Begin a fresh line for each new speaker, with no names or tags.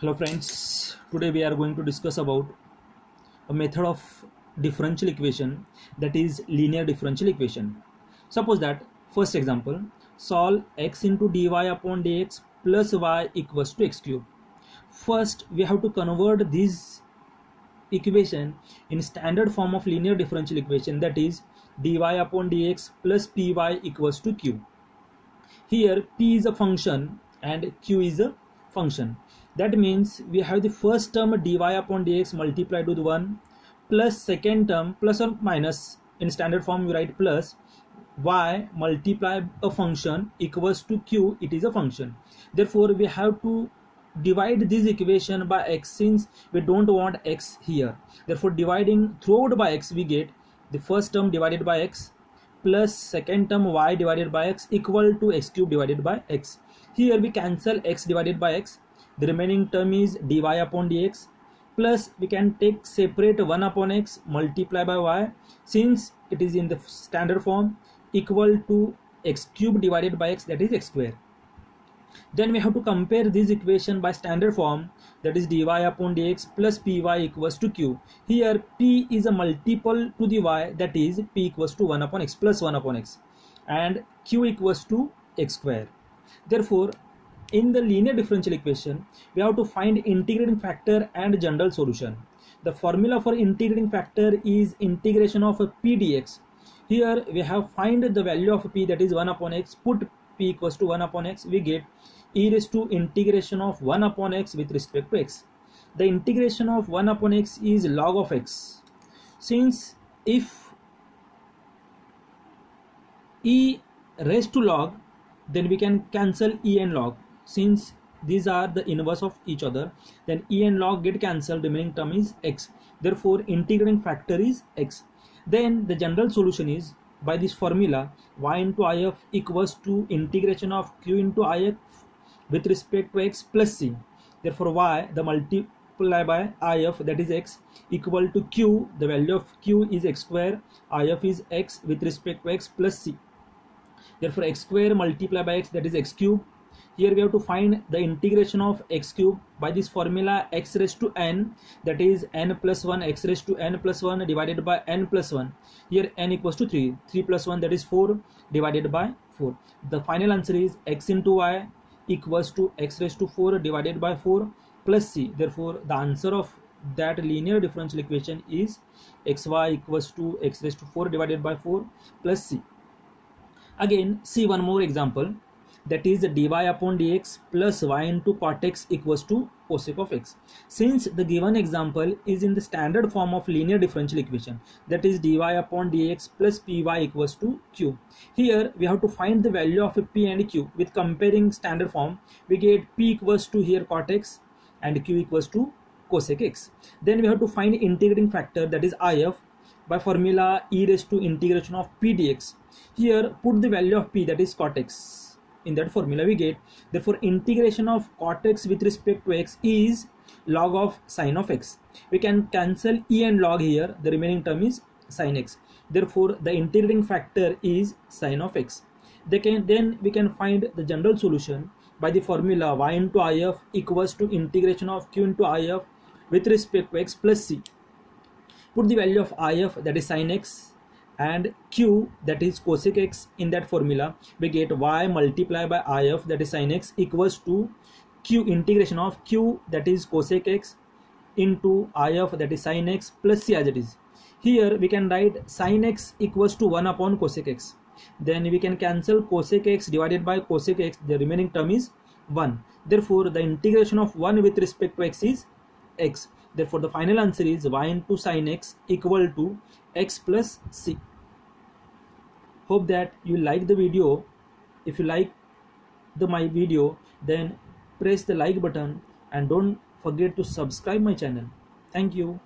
hello friends. Today we are going to discuss about a method of differential equation that is linear differential equation. Suppose that first example solve x into dy upon dx plus y equals to x cube. First we have to convert this equation in standard form of linear differential equation that is dy upon dx plus py equals to q. Here p is a function and q is a function that means we have the first term dy upon dx multiplied with 1 plus second term plus or minus. In standard form we write plus. Y multiply a function equals to q it is a function. Therefore we have to divide this equation by x since we don't want x here. Therefore dividing throughout by x we get the first term divided by x plus second term y divided by x equal to x cube divided by x here we cancel x divided by x. The remaining term is dy upon dx. Plus we can take separate 1 upon x multiply by y. Since it is in the standard form equal to x cube divided by x that is x square. Then we have to compare this equation by standard form that is dy upon dx plus py equals to q. Here p is a multiple to the y that is p equals to 1 upon x plus 1 upon x. And q equals to x square therefore in the linear differential equation, we have to find integrating factor and general solution. The formula for integrating factor is integration of p dx. Here we have find the value of p that is 1 upon x, put p equals to 1 upon x, we get e raised to integration of 1 upon x with respect to x. The integration of 1 upon x is log of x. Since if e raised to log, then we can cancel e and log. Since these are the inverse of each other then e and log get cancelled. Remaining term is x. Therefore integrating factor is x. Then the general solution is by this formula y into if equals to integration of q into if with respect to x plus c. Therefore y the multiply by if that is x equal to q. The value of q is x square. If is x with respect to x plus c therefore x square multiplied by x that is x cube. Here we have to find the integration of x cube by this formula x raised to n that is n plus 1 x raised to n plus 1 divided by n plus 1 here n equals to 3 3 plus 1 that is 4 divided by 4 the final answer is x into y equals to x raised to 4 divided by 4 plus c. Therefore the answer of that linear differential equation is xy equals to x raised to 4 divided by 4 plus c again see one more example that is dy upon dx plus y into cot x equals to cosec of x. Since the given example is in the standard form of linear differential equation that is dy upon dx plus py equals to q. Here we have to find the value of p and q with comparing standard form we get p equals to here cot x and q equals to cosec x. Then we have to find integrating factor that is if by formula e raised to integration of p dx. Here put the value of p that is cot x in that formula we get therefore integration of cot x with respect to x is log of sine of x. We can cancel e and log here. The remaining term is sine x. Therefore the integrating factor is sine of x. They can then we can find the general solution by the formula y into if equals to integration of q into if with respect to x plus c put the value of if that is sine x and q that is cosec x in that formula we get y multiplied by if that is sin x equals to q integration of q that is cosec x into if that is sin x plus c as it is. Here we can write sin x equals to 1 upon cosec x. Then we can cancel cosec x divided by cosec x the remaining term is 1 therefore the integration of 1 with respect to x is x therefore the final answer is y into sin x equal to x plus c. Hope that you like the video. If you like the my video then press the like button and don't forget to subscribe my channel. Thank you